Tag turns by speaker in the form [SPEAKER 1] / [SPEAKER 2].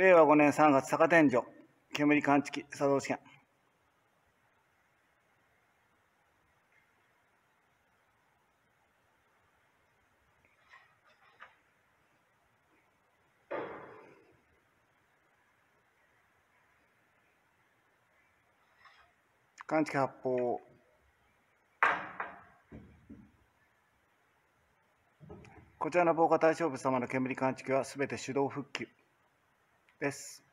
[SPEAKER 1] 令和5年3月坂天井煙感知器作動試験。感知器発砲。こちらの防火対象物様の煙感知器はすべて手動復旧。です。